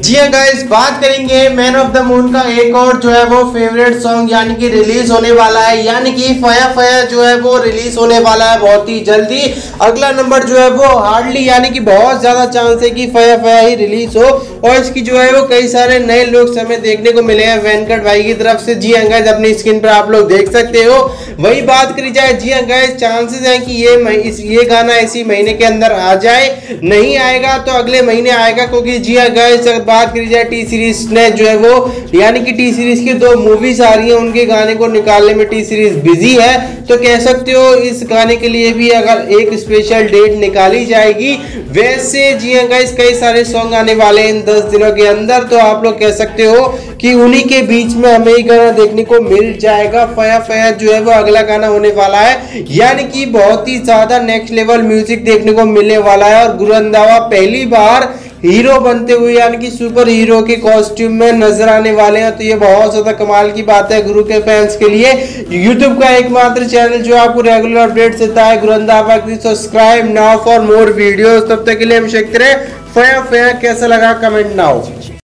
जी हाँ गाइस बात करेंगे मैन ऑफ़ द मून का एक और जो है वो फेवरेट सॉन्ग यानी कि रिलीज़ होने वाला है, यानी कि फया फया जो है वो रिलीज़ होने वाला है बहुत ही जल्दी। अगला नंबर जो है वो हार्डली यानी कि बहुत ज़्यादा चांस है कि फया फया ही रिलीज़ हो। और इसकी जो है वो कई सारे नए लोग हमें देखने को मिले हैं वेंकट भाई की तरफ़ से। जी हाँ गाइस अपनी स्क्रीन पर आप लोग देख सकते हो। वही बात करी जाए, जी हाँ गाइस चांसेस हैं कि ये इस, ये गाना इसी महीने के अंदर आ जाए। नहीं आएगा तो अगले महीने आएगा, क्योंकि जी हाँ गाइस बात करी जाए टी सीरीज़ ने जो है वो, यानी कि टी सीरीज़ की दो मूवीज़ आ रही है, उनके गाने को निकालने में टी सीरीज़ बिज़ी है। तो कह सकते हो, इस गाने के लिए भी अगर एक स्पेशल डेट निकाली जाएगी। वैसे, जी हाँ गाइस कई सारे सॉन्ग आने वाले हैं इन दस दिनों के अंदर तो आप लोग कह सकते हो कि उन्हीं के बीच में हमें ये गाना देखने को मिल जाएगा। फया फया जो है वो अगला गाना होने वाला है। यानी कि बहुत ही ज़्यादा नेक्स्ट लेवल म्यूज़िक देखने को मिलने वाला है। और गुरंदावा पहली बार हीरो बनते हुए, यानी कि सुपर हीरो के कॉस्ट्यूम में नज़र आने वाले हैं। तो ये बहुत ज़्यादा कमाल की बात है गुरु के फैंस के लिए। यूट्यूब का एकमात्र चैनल जो आपको रेगुलर अपडेट देता है, गुरंदावा की। Subscribe now for more videos तब तक के लिए हम शेख फया फया, कैसा लगा कमेंट नाउ